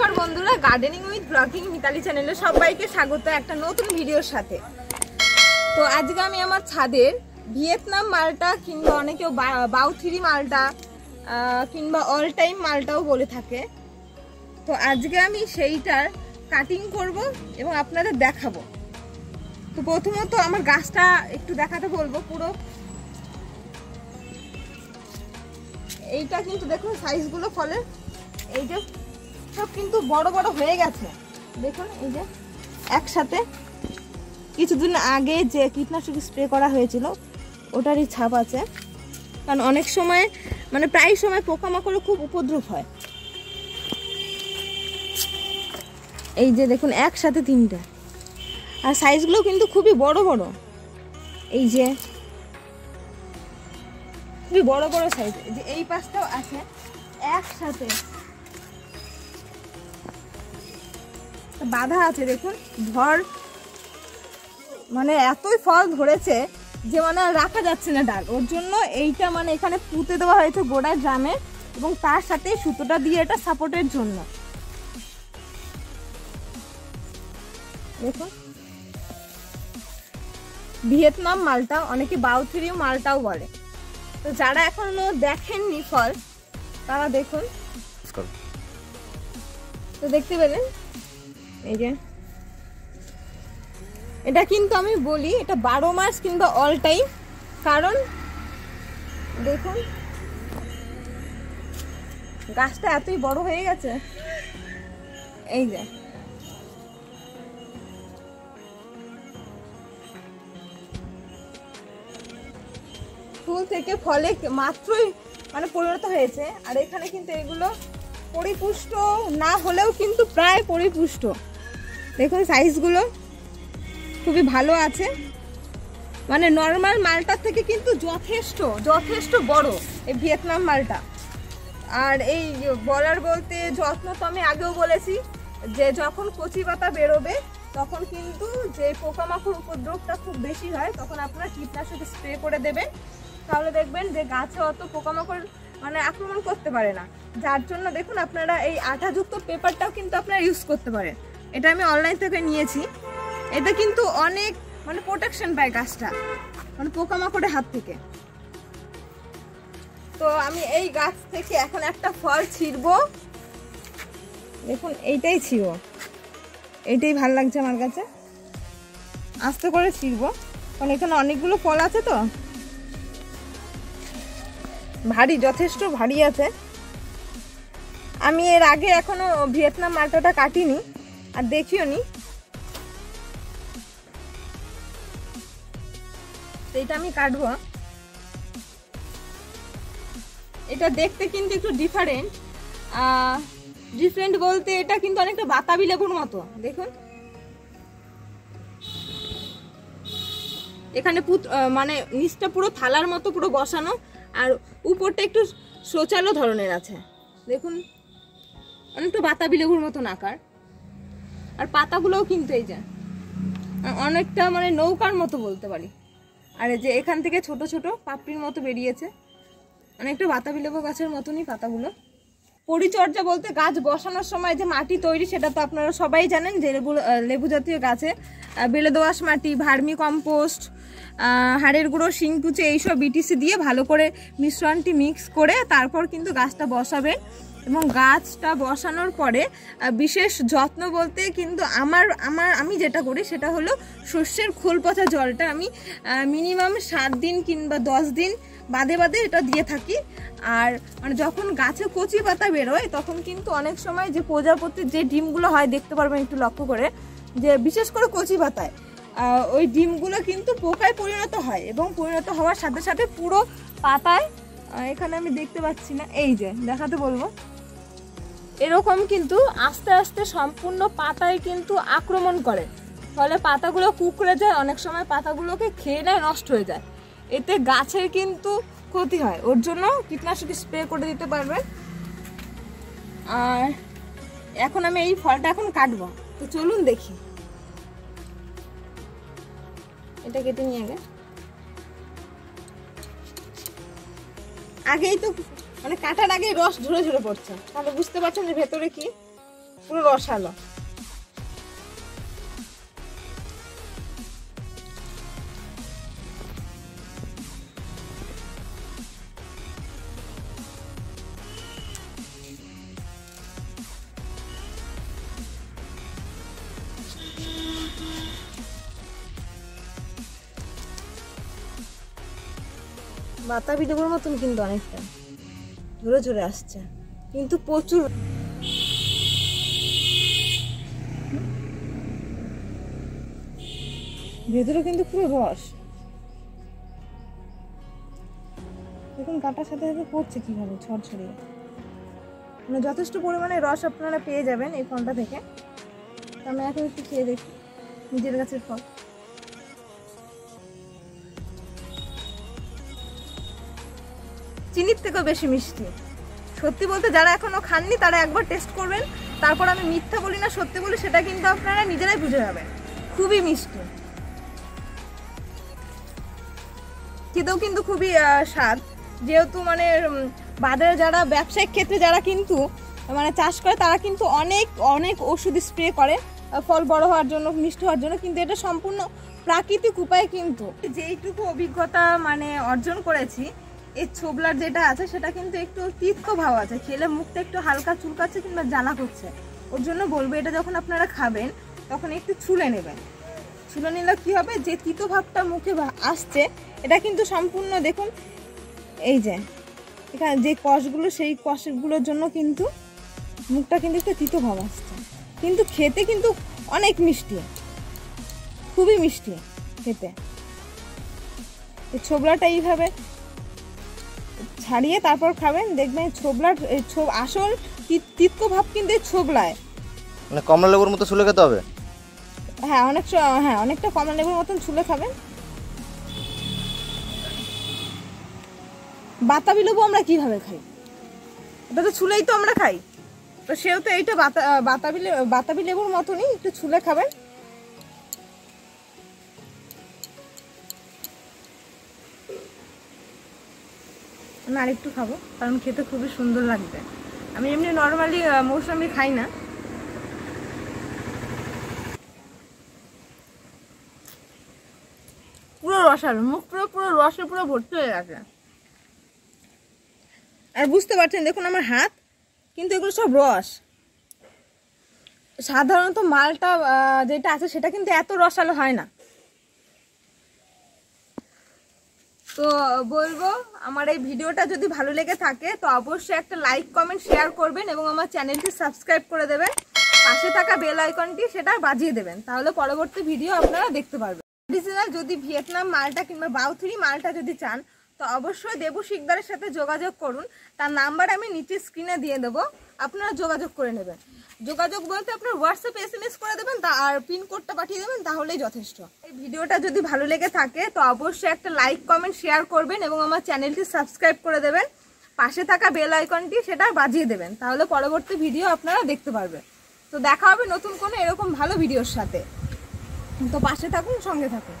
নমস্কার বন্ধুরা gardening with blogging Mitali চ্যানেলে সবাইকে স্বাগত একটা নতুন ভিডিওর সাথে। তো আজকে আমি আমার ছাদের ভিয়েতনাম মালটা কিংবা অনেকেও বাউথিরি মালটা কিংবা অল টাইম মালটাও বলে থাকে। তো আজকে আমি সেইটার কাটিং করব এবং আপনাদের দেখাবো। তো প্রথমত আমার গাছটা একটু দেখাতে বলব পুরো। এইটা কিন্তু দেখুন সাইজগুলো ফলের। এই সব কিন্তু বড় বড় হয়ে গেছে। দেখুন, এই যে একসাথে কিছুদিন আগে যে কীটনাশক স্প্রে করা হয়েছিল, ওটারই ছাপ আছে। কারণ অনেক সময় মানে প্রায় সময় পোকামাকড়ে খুব উপদ্রব হয়। এই যে দেখুন, একসাথে তিনটা। আর সাইজগুলো কিন্তু খুবই বড় বড়। এই যে খুবই বড় বড় সাইজ। যে এই পাশটাও আছে, একসাথে বাধা আছে দেখুন ভর মানে এতই ফল ধরেছে যে মানে রাখা যাচ্ছে না ডাল। ওর জন্য এইটা মানে এখানে পুঁতে দেওয়া হয়েছে গোড়ায় ড্রামে এবং তার সাথে সুতোটা দিয়ে এটা সাপোর্টের জন্য। দেখুন। ভিয়েতনাম মালটা অনেকে বাউথিরি মালটাও বলে। তো যারা এখনও দেখেননি ফল তারা দেখুন। তো দেখতে পেলেন? এই যে। এটা কিন্তু আমি বলি, এটা বারো মাস কিংবা অল টাইম কারণ, দেখুন, গাছটা এতই বড় হয়ে গেছে। এই যে। ফুল থেকে ফলে মাত্রই মানে পরিণত হয়েছে। আর এখানে কিন্তু এগুলো পরিপুষ্ট না হলেও কিন্তু প্রায় পরিপুষ্ট। দেখুন সাইজগুলো খুবই ভালো আছে। মানে নর্মাল মালটার থেকে কিন্তু যথেষ্ট যথেষ্ট বড় এই ভিয়েতনাম মালটা। আর এই বলার বলতে যত্ন তো আমি আগেও বলেছি যে যখন কচি পাতা বেরোবে, তখন কিন্তু যে পোকামাকড় উপদ্রবটা খুব বেশি হয়, তখন আপনারা কীটনাশক স্প্রে করে দেবেন। তাহলে দেখবেন যে গাছে অত পোকামাকড় মানে আক্রমণ করতে পারে না। যার জন্য দেখুন আপনারা এই আঠাযুক্ত পেপারটাও কিন্তু আপনারা ইউজ করতে পারেন। এটা আমি অনলাইন থেকে নিয়েছি। এতে কিন্তু অনেক মানে প্রোটেকশন পায় গাছটা। মানে পোকামাকড়ের হাত থেকে। তো আমি এই গাছ থেকে এখন একটা ফল ছিঁড়বো। দেখুন, এইটাই ছিল। এইটাই ভালো লাগছে আমার কাছে। আস্তে করে ছিঁড়বো। কারণ এখানে অনেকগুলো ফল আছে তো। ভারী, যথেষ্ট ভারী আছে। আমি এর আগে এখনও ভিয়েতনাম মালটাটা কাটিনি। আর দেখিও নি। এটা আমি কাটবো। এটা দেখতে কিন্তু একটু ডিফারেন্ট ডিফারেন্ট বলতে এটা কিন্তু অনেকটা বাতাবি লেবুর মতো। দেখুন। এখানে মানে নিচটা পুরো থালার মতো পুরো বসানো। আর উপরটা একটু সোচালো ধরনের আছে। দেখুন। অনেকটা বাতাবি লেবুর মতন আকার। আর পাতাগুলোও কিন্তু এই যে, অনেকটা মানে নৌকার মতো বলতে পারি। আর যে এখান থেকে ছোট ছোট পাপড়ির মতো বেরিয়েছে। অনেকটা বাতাবি লেবু গাছের মতনই পাতাগুলো। পরিচর্যা বলতে গাছ বসানোর সময় যে মাটি তৈরি, সেটা তো আপনারা সবাই জানেন যে লেবু লেবু জাতীয় গাছে বেলে দোআঁশ মাটি, ভার্মি কম্পোস্ট হাড়ের গুঁড়ো শিংকুচি এইসব বিটিসি দিয়ে ভালো করে মিশ্রণটি মিক্স করে তারপর কিন্তু গাছটা বসাবেন এবং গাছটা বসানোর পরে বিশেষ যত্ন বলতে কিন্তু আমার আমার, আমি যেটা করি সেটা হলো শস্যের খোল পচা জলটা আমি মিনিমাম সাত দিন কিংবা দশ দিন বাদে বাদে এটা দিয়ে থাকি। আর মানে যখন গাছে কচি পাতা বেরোয়, তখন কিন্তু অনেক সময় যে প্রজাপতির যে ডিমগুলো হয়, দেখতে পারবেন একটু লক্ষ্য করে, যে বিশেষ করে কচি পাতায় ওই ডিমগুলো কিন্তু পোকায় পরিণত হয় এবং পরিণত হওয়ার সাথে সাথে পুরো পাতায় এখানে আমি দেখতে পাচ্ছি না, এই যে, দেখাতে বলব। এরকম কিন্তু আস্তে আস্তে সম্পূর্ণ পাতায় কিন্তু আক্রমণ করে। ফলে পাতাগুলো কুকড়ে যায়, অনেক সময় পাতাগুলোকে খেয়ে নেয়, নষ্ট হয়ে যায়। এতে গাছের কিন্তু ক্ষতি হয়। ওর জন্য কীটনাশক স্প্রে করে দিতে পারবেন। আর এখন আমি এই ফলটা এখন কাটবো। তো চলুন দেখি। এটা কেটে নিয়ে আগে। আগেই তো মানে কাটার আগে রস ঝরে ঝরে পড়ছে। তাহলে বুঝতে পারছেন যে ভেতরে কি? পুরো রসালো। বাতাবি লেবুর মতন কিন্তু অনেকটা। ঝরে ঝরে আসছে। কিন্তু প্রচুর ভেতরে কিন্তু পুরো রস। দেখুন কাটার সাথে সাথে পড়ছে কীভাবে ছড়ছড়িয়ে মানে যথেষ্ট পরিমাণে রস আপনারা পেয়ে যাবেন এই ফলটা থেকে। আমি এখন একটু খেয়ে দেখি, নিজের গাছের ফল। চিনির থেকেও বেশি মিষ্টি। সত্যি বলতে যারা এখনও খাননি, তারা একবার টেস্ট করবেন। তারপর আমি মিথ্যা বলি না, সত্যি বলি, সেটা কিন্তু আপনারা নিজেরাই বুঝে যাবেন। খুবই মিষ্টি। খেতেও কিন্তু খুবই স্বাদ। যেহেতু মানে বাজারে যারা ব্যবসায়িক ক্ষেত্রে যারা কিন্তু মানে চাষ করে, তারা কিন্তু অনেক অনেক ওষুধ স্প্রে করে। ফল বড় হওয়ার জন্য, মিষ্টি হওয়ার জন্য, কিন্তু এটা সম্পূর্ণ প্রাকৃতিক উপায় কিন্তু। যেইটুকু অভিজ্ঞতা মানে অর্জন করেছি এই ছোবলার যেটা আছে, সেটা কিন্তু একটু তিক্ত ভাব আছে। খেলে মুখটা একটু হালকা চুলকাচ্ছে কিংবা জ্বালা করছে। ওর জন্য বলব, এটা যখন আপনারা খাবেন, তখন একটু ছুলে নেবেন। ছুলে নিলে কি হবে? যে তিতো ভাবটা মুখে আসছে, এটা কিন্তু সম্পূর্ণ দেখুন, এই যে, এখানে যে কষগুলো, সেই কষগুলোর জন্য কিন্তু মুখটা কিন্তু একটু তিতো ভাব আসছে। কিন্তু খেতে কিন্তু অনেক মিষ্টি। খুবই মিষ্টি খেতে। ছোবলাটা এইভাবে ছাড়িয়ে তারপর খাবেন দেখবেন ছোবলার আসল তি- তিক্ত ভাব কিন্তু ছোবলায়। মানে কমলা লেবুর মতো শুলে খেতে হবে? হ্যাঁ অনেক হ্যাঁ অনেকটা কমলা লেবুর মতন ছুলে খাবেন। বাতাবি লেবু আমরা কীভাবে খাই? এটা তো ছুলেই তো আমরা খাই। তো সেহেতু এইটা বাতা বাতাবি বাতাবি লেবুর মতনই একটু ছুলে খাবেন। আমি আরেকটু খাব, কারণ খেতে খুবই সুন্দর লাগবে। আমি এমনি নর্মালি মৌসুমি খাই না। পুরো রসালো মুখ পুরো পুরো রসে পুরো ভর্তি হয়ে গেছে। আর বুঝতে পারছেন, দেখুন আমার হাত, কিন্তু এগুলো সব রস। সাধারণত মালটা যেটা আছে সেটা কিন্তু এত রসালো হয় না। তো বলব, আমার এই ভিডিওটা যদি ভালো লেগে থাকে, তো অবশ্যই একটা লাইক কমেন্ট শেয়ার করবেন এবং আমার চ্যানেলটি সাবস্ক্রাইব করে দেবেন। পাশে থাকা বেল আইকনটি সেটা বাজিয়ে দেবেন। তাহলে পরবর্তী ভিডিও আপনারা দেখতে পারবেন। অরিজিনাল যদি ভিয়েতনাম মালটা কিংবা বাউথুরি মালটা যদি চান তো অবশ্যই দেবু শিকদারের সাথে যোগাযোগ করুন। তার নাম্বার আমি নিচে স্ক্রিনে দিয়ে দেবো। আপনারা যোগাযোগ করে নেবেন। যোগাযোগ বলতে আপনার হোয়াটসঅ্যাপে এস এম এস করে দেবেন তা আর পিন কোডটা পাঠিয়ে দেবেন, তাহলেই যথেষ্ট। এই ভিডিওটা যদি ভালো লেগে থাকে, তো অবশ্যই একটা লাইক কমেন্ট শেয়ার করবেন এবং আমার চ্যানেলটি সাবস্ক্রাইব করে দেবেন। পাশে থাকা বেল আইকনটি সেটা বাজিয়ে দেবেন। তাহলে পরবর্তী ভিডিও আপনারা দেখতে পারবেন। তো দেখা হবে নতুন কোনো এরকম ভালো ভিডিওর সাথে। তো পাশে থাকুন, সঙ্গে থাকুন।